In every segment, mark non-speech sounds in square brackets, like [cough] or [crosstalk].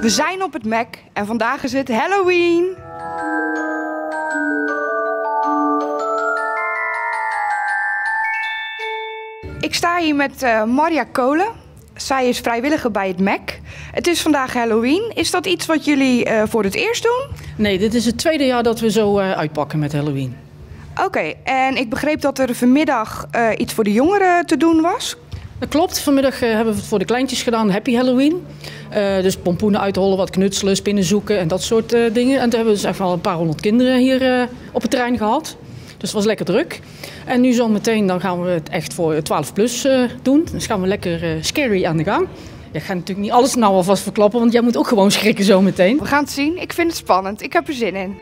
We zijn op het Mac en vandaag is het Halloween. Ik sta hier met uh, Maria Kolen. Zij is vrijwilliger bij het Mac. Het is vandaag Halloween. Is dat iets wat jullie uh, voor het eerst doen? Nee, dit is het tweede jaar dat we zo uh, uitpakken met Halloween. Oké, en ik begreep dat er vanmiddag iets voor de jongeren te doen was. Dat klopt. Vanmiddag hebben we het voor de kleintjes gedaan, Happy Halloween. dus pompoenen uithollen, wat knutselen, spinnen zoeken en dat soort dingen. En toen hebben we dus echt wel een paar honderd kinderen hier op het terrein gehad. Dus het was lekker druk. En nu zometeen dan gaan we het echt voor 12 plus doen. Dus gaan we lekker scary aan de gang. Je gaat natuurlijk niet alles nou alvast verklappen, want jij moet ook gewoon schrikken zometeen. We gaan het zien. Ik vind het spannend. Ik heb er zin in.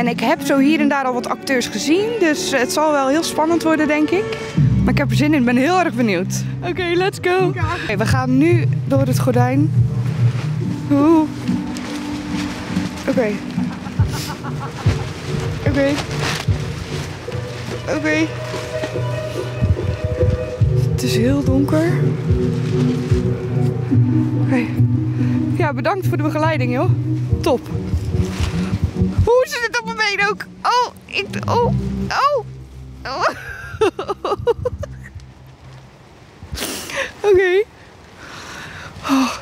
En ik heb zo hier en daar al wat acteurs gezien. Dus het zal wel heel spannend worden, denk ik. Maar ik heb er zin in, ik ben heel erg benieuwd. Oké, let's go. Okay, we gaan nu door het gordijn. Oeh. Oké. Oké. Oké. Het is heel donker. Oké. Ja, bedankt voor de begeleiding, joh. Top. Hoe zit op mijn been ook? Oh, ik... Oh, oh. oh. [laughs] Oké. Oh.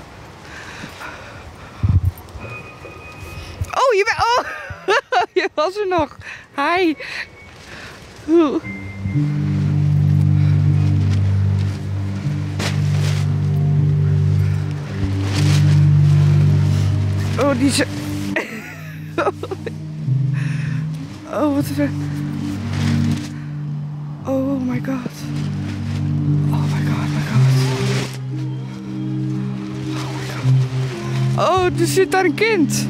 oh. je bent. Oh, [laughs] je was er nog. Hi. Oeh. Oh, die ze. [laughs] Oh, wat een. Oh my god. Oh my god, my god. Oh my god. Oh, er zit daar een kind.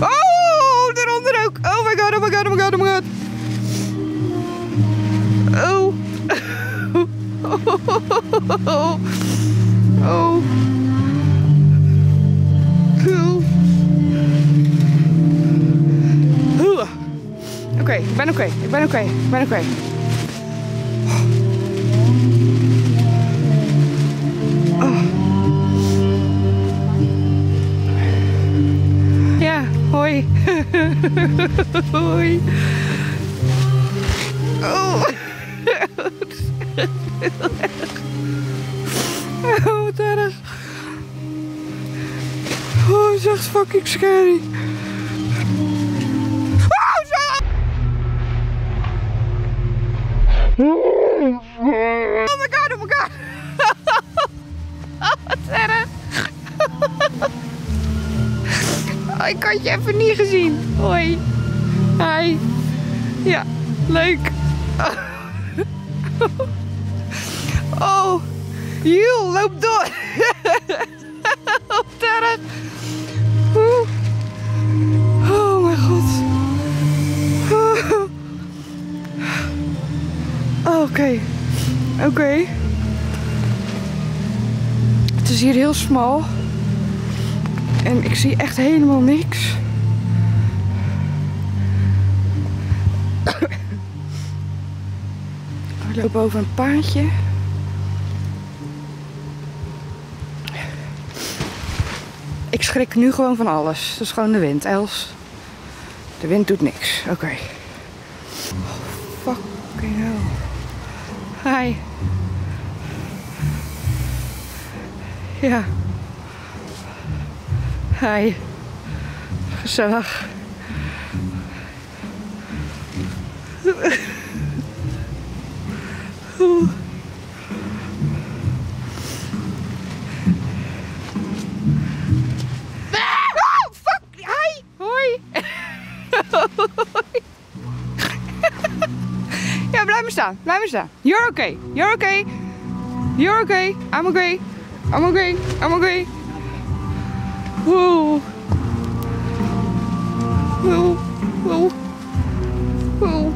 Oh, daaronder ook. Oh my god, oh my god, oh my god, oh my god. Oh. [laughs] Oh. Oh. Ik ben oké. Okay. Ik ben oké. Okay. Ik ben oké. Oh. Ja, hoi. [laughs] hoi. Oh. oh, wat erg. Oh, het is echt fucking scary. Oh, ik had je even niet gezien. Hoi. Hi. Ja, leuk. [laughs] oh, Jules, loop door. [laughs] wat erg. Oh mijn god. [laughs] Oké. Oké. Het is hier heel smal. En ik zie echt helemaal niks. We lopen over een paadje. Ik schrik nu gewoon van alles. Dat is gewoon de wind, Els. De wind doet niks. Oké. Okay. Oh, fucking. Hi. Ja. Hi. Gezellig. Oeh. [laughs] blijf maar staan. Blijf maar staan. You're okay. You're okay. You're okay. I'm okay. I'm okay. I'm okay. Wow. Wow. Wow.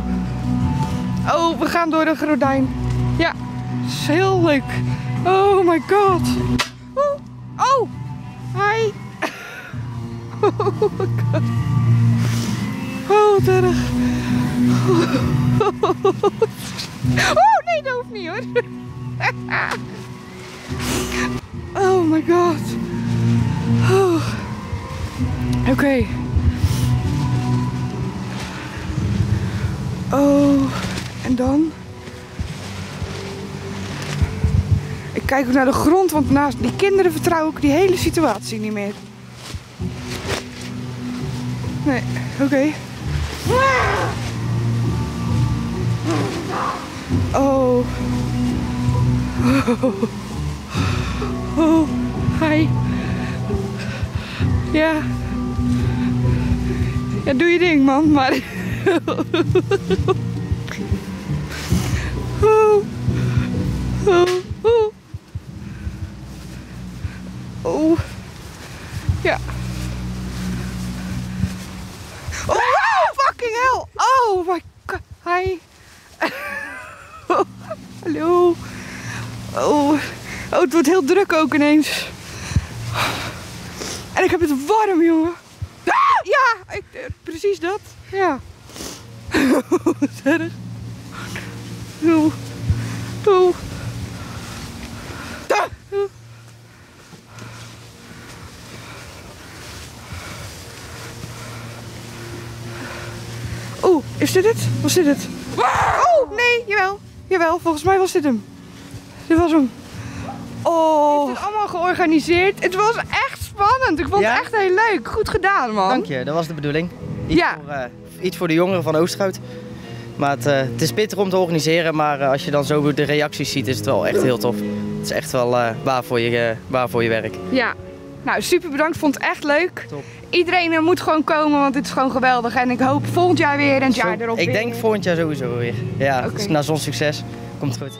Oh, we gaan door de gordijn. Ja, is heel leuk. Oh my god. Oh. [laughs] Oh. Hi. Oh, wat erg. [laughs] Oh, nee, dat hoeft niet hoor. [laughs] Oh my god. Oké. Oh, en dan? Ik kijk ook naar de grond, want naast die kinderen vertrouw ik die hele situatie niet meer. Nee, oké. Oh. Oh. Oh, hi. Ja. Ja, doe je ding, man, maar... Oh. Oh. Oh. Ja. Oh, fucking hell. Oh my god. Hi. Hallo. Oh. Oh, het wordt heel druk ook ineens. En ik heb het warm, jongen. Ja, ik, eh, precies dat. Ja. Wat erg. Oh. Ah. Oeh, is dit het? Was dit het? Oh, nee, jawel. Jawel, volgens mij was dit hem. Dit was hem. Oh. Het is allemaal georganiseerd. Het was echt spannend. Ik vond Ja? het echt heel leuk. Goed gedaan, man. Dank je, dat was de bedoeling. Iets, Ja. voor, eh, iets voor de jongeren van Oosterhout. Maar het, eh, het is pittig om te organiseren, maar eh, als je dan zo de reacties ziet, is het wel echt heel tof. Het is echt wel waar, voor je, waar voor je werk. Ja. Nou, super bedankt. Vond het echt leuk. Top. Iedereen er moet gewoon komen, want dit is gewoon geweldig. En ik hoop volgend jaar weer en het jaar erop ik weer. denk volgend jaar sowieso weer. Ja, dus na zo'n succes komt het goed.